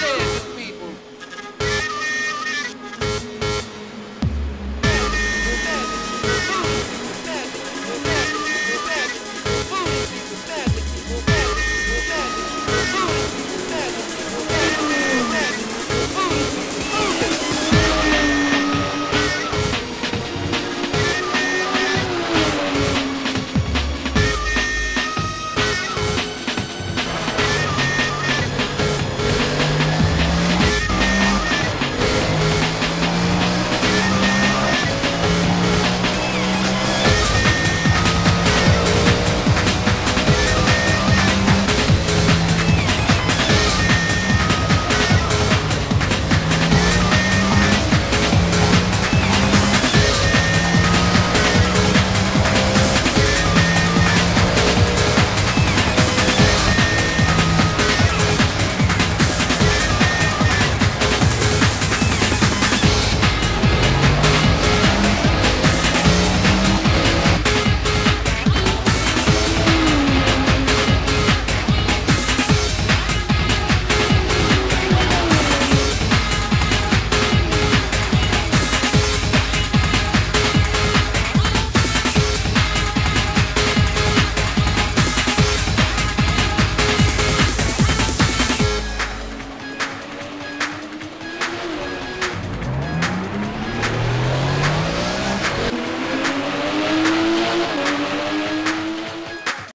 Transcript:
Listen.